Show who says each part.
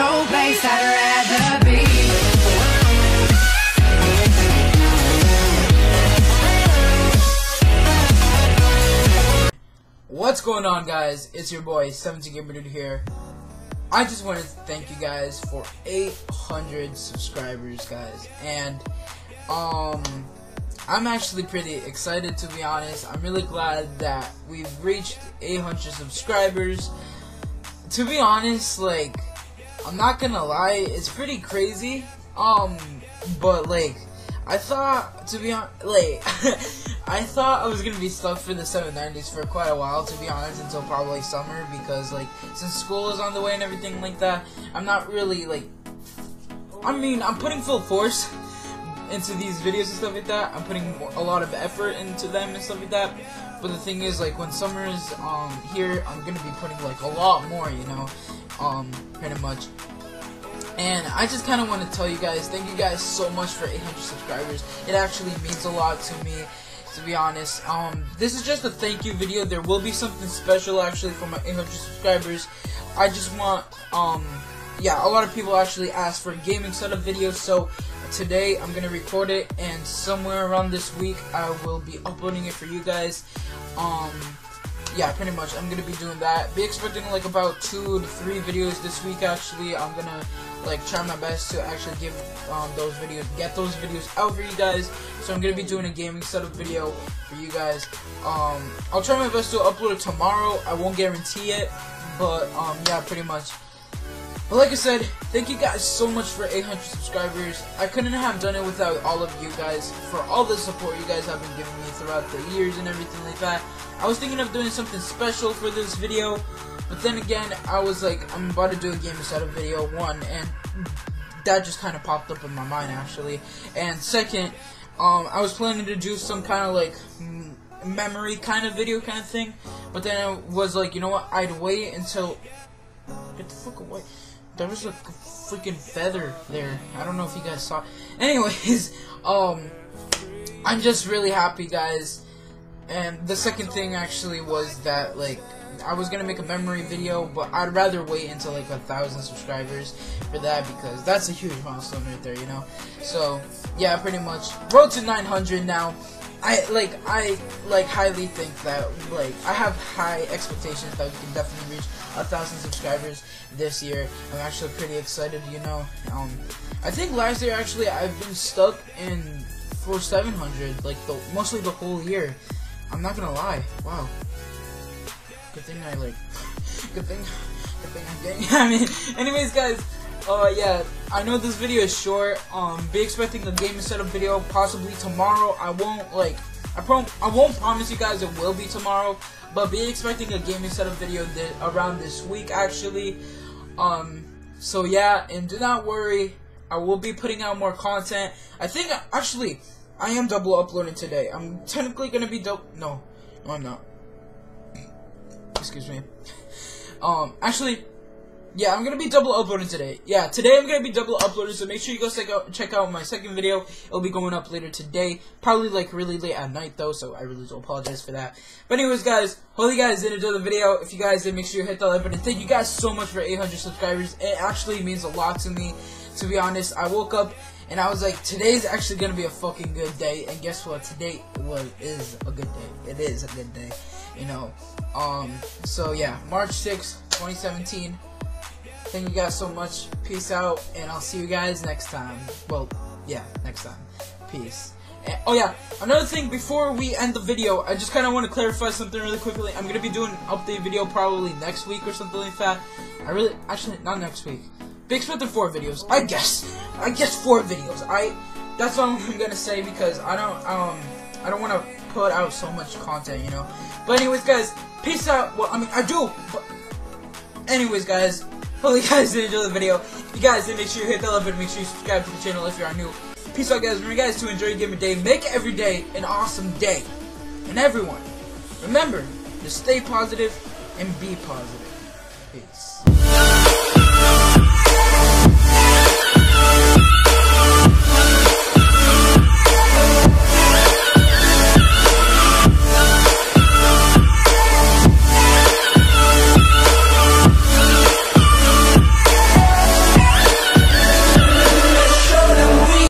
Speaker 1: no place I'd rather be.
Speaker 2: What's going on, guys? It's your boy, 17 Gamer Dude here. I just wanted to thank you guys for 800 subscribers, guys. And, um, I'm actually pretty excited to be honest. I'm really glad that we've reached 800 subscribers. To be honest, like, I'm not gonna lie, it's pretty crazy. Um, but like, I thought, to be honest, like, I thought I was gonna be stuck for the 790s for quite a while, to be honest, until probably summer, because, like, since school is on the way and everything like that, I'm not really, like, I mean, I'm putting full force into these videos and stuff like that. I'm putting a lot of effort into them and stuff like that. But the thing is, like, when summer is um, here, I'm gonna be putting, like, a lot more, you know, um, pretty much. And I just kind of want to tell you guys, thank you guys so much for 800 subscribers. It actually means a lot to me, to be honest. Um, this is just a thank you video. There will be something special actually for my 800 subscribers. I just want, um, yeah, a lot of people actually asked for a gaming setup video, so today I'm gonna record it, and somewhere around this week I will be uploading it for you guys. Um, yeah, pretty much. I'm gonna be doing that. Be expecting like about two to three videos this week. Actually, I'm gonna like try my best to actually give um, those videos, get those videos out for you guys. So I'm gonna be doing a gaming setup video for you guys. Um, I'll try my best to upload it tomorrow. I won't guarantee it, but um, yeah, pretty much. But like I said, thank you guys so much for 800 subscribers. I couldn't have done it without all of you guys for all the support you guys have been giving me throughout the years and everything like that. I was thinking of doing something special for this video, but then again, I was like, I'm about to do a game setup video, one, and that just kind of popped up in my mind actually. And second, um, I was planning to do some kind of like memory kind of video kind of thing, but then I was like, you know what, I'd wait until, get the fuck away. There was a freaking feather there. I don't know if you guys saw. Anyways, um, I'm just really happy, guys. And the second thing actually was that like I was gonna make a memory video, but I'd rather wait until like a thousand subscribers for that because that's a huge milestone right there, you know. So yeah, pretty much road to 900 now. I like I like highly think that like I have high expectations that we can definitely reach a thousand subscribers this year. I'm actually pretty excited, you know. Um, I think last year actually I've been stuck in for 700 like the mostly the whole year. I'm not gonna lie. Wow. Good thing I like. Good thing. Good thing I'm getting. I mean, anyways, guys. Uh, yeah, I know this video is short. Um, be expecting a gaming setup video possibly tomorrow. I won't like, I prom, I won't promise you guys it will be tomorrow, but be expecting a gaming setup video around this week actually. Um, so yeah, and do not worry, I will be putting out more content. I think actually, I am double uploading today. I'm technically gonna be double. No, no, I'm not. Excuse me. Um, actually, yeah, I'm gonna be double uploading today. Yeah, today I'm gonna be double uploading, so make sure you go check out check out my second video. It'll be going up later today, probably like really late at night though, so I really do apologize for that. But anyways, guys, hope you guys did enjoy the video. If you guys did, make sure you hit that like button. Thank you guys so much for 800 subscribers. It actually means a lot to me. To be honest, I woke up and I was like, today's actually gonna be a fucking good day. And guess what? Today was is a good day. It is a good day. You know. Um. So yeah, March 6th, 2017. Thank you guys so much. Peace out, and I'll see you guys next time. Well, yeah, next time. Peace. And, oh yeah, another thing before we end the video, I just kind of want to clarify something really quickly. I'm gonna be doing an update video probably next week or something like that. I really, actually, not next week. Be expecting four videos. I guess. I guess four videos. I. That's all I'm gonna say because I don't um I don't want to put out so much content, you know. But anyways, guys, peace out. Well, I mean, I do. But anyways, guys. Hope you guys did enjoy the video. If you guys did, make sure you hit that like button. Make sure you subscribe to the channel if you are new. Peace out, guys. Remember, guys, to enjoy your game day. Make every day an awesome day. And everyone, remember to stay positive and be positive. Peace.